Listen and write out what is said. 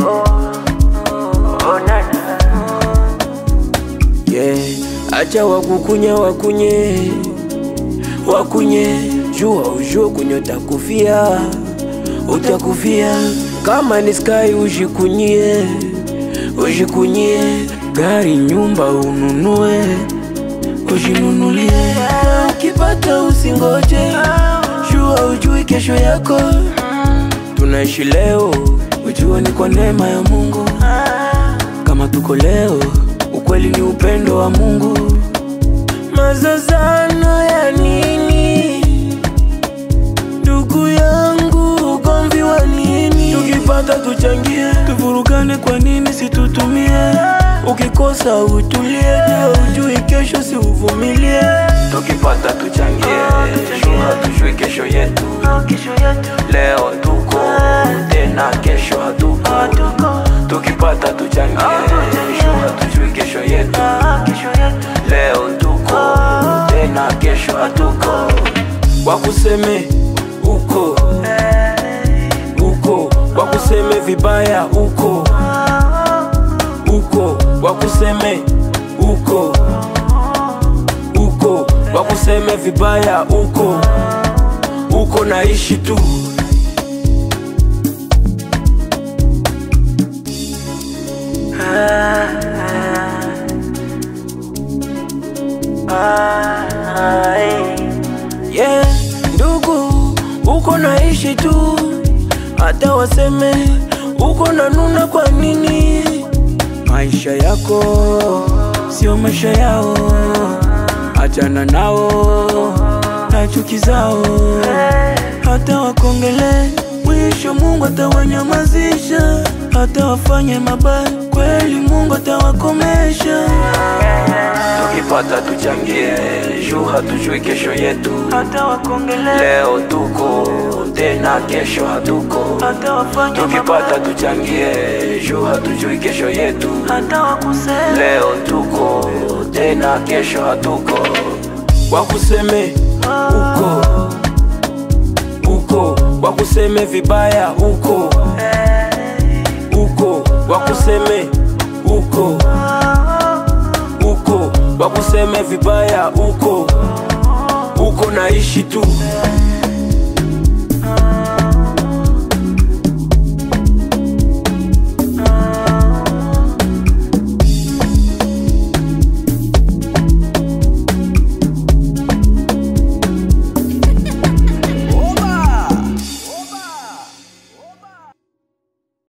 Oh, oh, oh, Acha wakukunya wakunye. Wakunye. Jua ujue kunye utakufia, utakufia. Kama ni sky ujikunyie ujikunyie gari nyumba ununue ujinunulie. Ukipata usingoje, jua ujui kesho yako. Tunaishi leo, ujue ni kwa neema ya Mungu. Kama tuko leo, ukweli ni upendo wa Mungu. Mazozano ya nini? Ndugu yangu, ugomvi wa nini? Tukipata tuchangie, tuvurugane kwa nini situtumie? Ukikosa utulie, jua ujui kesho, si uvumilie. Tukipata tuchangie, jua tujui kesho yetu. Leo tuko. Tena, kesho hatuko. Tukipata tuchangie, jua tujui kesho yetu. Leo tuko. Tena, kesho hatuko. Wakuseme uko. Uko, wakuseme vibaya uko. Uko, wakuseme uko uko, wakuseme vibaya uko uko, naishi tu. Ndugu, uko naishi tu, hata waseme uko na nuna kwa nini? Maisha yako sio maisha yao, achana nao na chuki zao, hata wakongele mwisho Mungu atawanyamazisha, hata wafanye mabaya kweli Mungu atawakomesha. Tukipata tuchangie, juu hatujui kesho yetu. hata wakongele Leo tuko tena, kesho hatuko. hata wafanye Tukipata tuchangie, juu hatujui kesho yetu. hata wakusema Leo tuko tena, kesho hatuko. Wakuseme uko uko, wakuseme vibaya uko uko, wakuseme vibaya uko uko, naishi tu